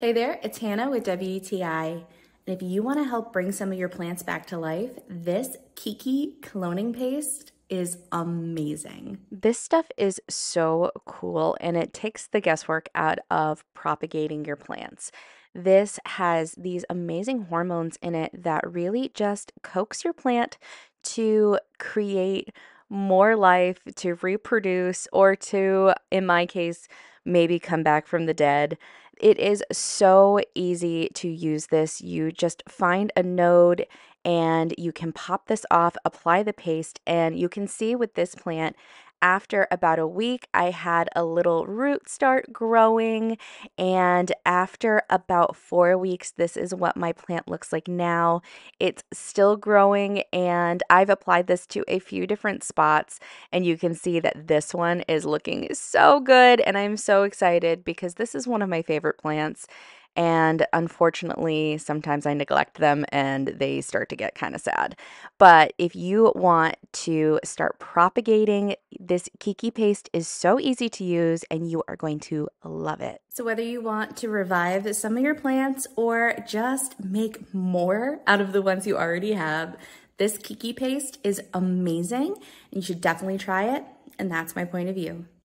Hey there, it's Hannah with WTI. And if you want to help bring some of your plants back to life, this Keiki cloning paste is amazing. This stuff is so cool and it takes the guesswork out of propagating your plants. This has these amazing hormones in it that really just coax your plant to create more life, to reproduce, or to, in my case, maybe come back from the dead. It is so easy to use this. You just find a node and you can pop this off, apply the paste, and you can see with this plant after about a week, I had a little root start growing. And after about four weeks, this is what my plant looks like now. It's still growing, and I've applied this to a few different spots. And you can see that this one is looking so good. And I'm so excited because this is one of my favorite plants. And unfortunately, sometimes I neglect them and they start to get kind of sad. But if you want to start propagating, this Keiki paste is so easy to use and you are going to love it. So, whether you want to revive some of your plants or just make more out of the ones you already have, this Keiki paste is amazing and you should definitely try it. And that's my point of view.